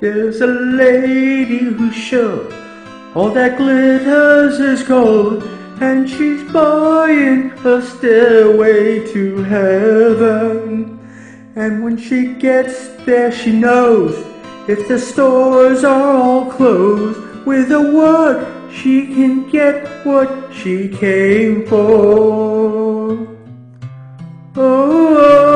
There's a lady who's sure all that glitters is gold, and she's buying a stairway to heaven. And when she gets there, she knows if the stores are all closed, with a word, she can get what she came for. Oh, oh, oh.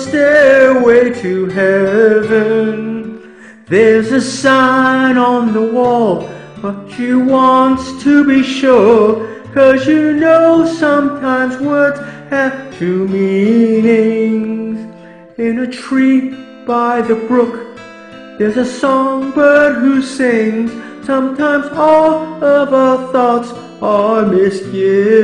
Stairway to heaven. There's a sign on the wall, but she wants to be sure. Cause you know sometimes words have two meanings. In a tree by the brook, there's a songbird who sings. Sometimes all of our thoughts are misgiven.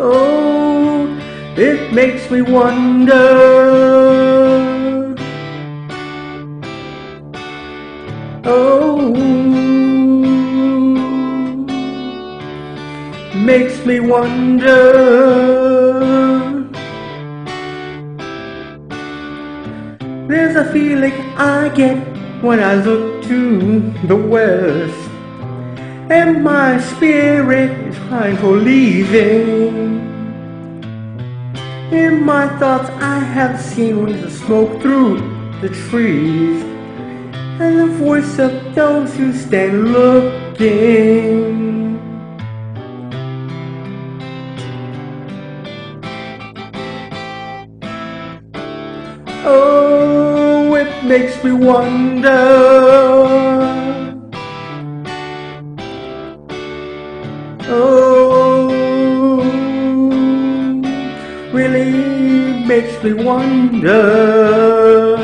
Oh, it makes me wonder. Oh, makes me wonder. There's a feeling I get when I look to the west and my spirit is crying for leaving. In my thoughts, I have seen of smoke through the trees, and the voice of those who stand looking. Oh, it makes me wonder. Really makes me wonder.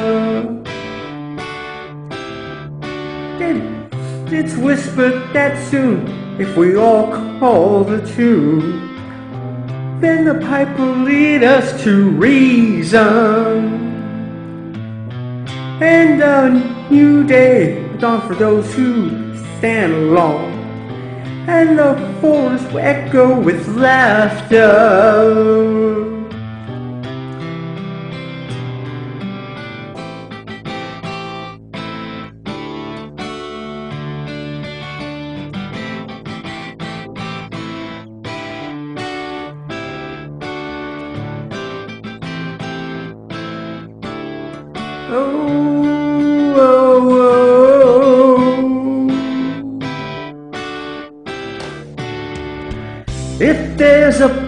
It, it's whispered that soon, if we all call the tune, then the pipe will lead us to reason. And a new day dawn for those who stand alone and the forest will echo with laughter. Oh,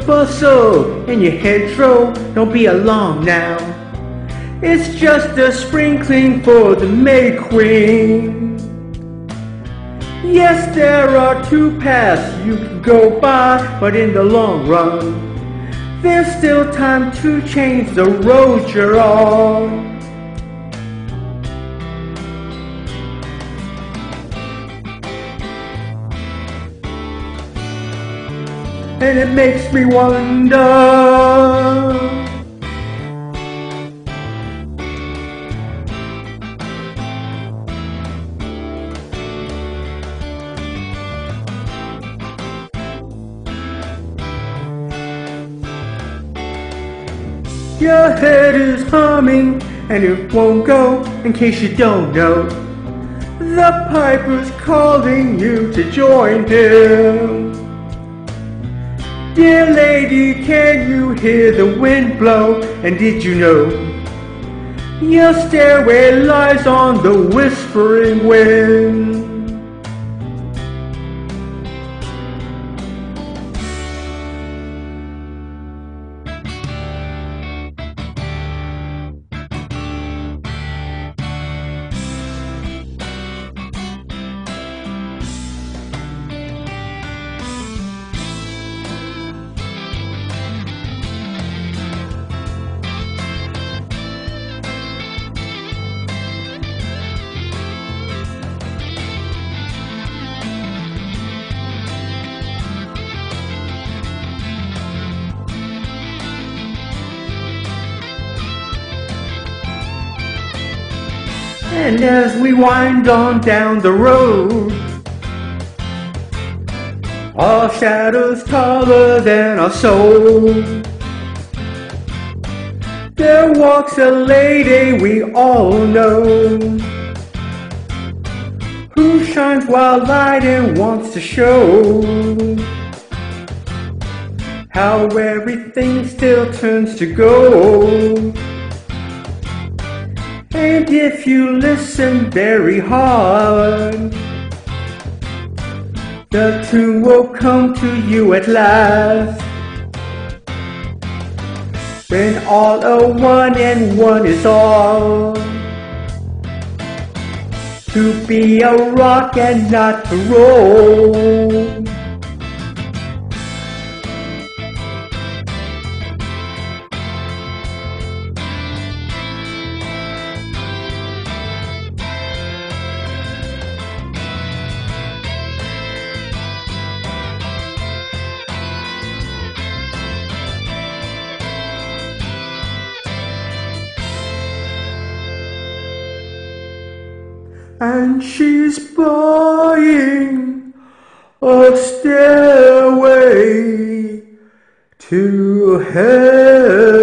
bustle in your hedgerow, don't be alarmed now. It's just a sprinkling for the May Queen. Yes, there are two paths you can go by, but in the long run, there's still time to change the road you're on. And it makes me wonder. Your head is humming and it won't go in case you don't know. The piper's calling you to join him. Dear lady, can you hear the wind blow? And did you know your stairway lies on the whispering wind? And as we wind on down the road, our shadows taller than our soul. There walks a lady we all know Who shines while and wants to show How everything still turns to gold And if you listen very hard The tune will come to you at last when all are one and one is all. To be a rock and not to roll. And she's buying a stairway to heaven.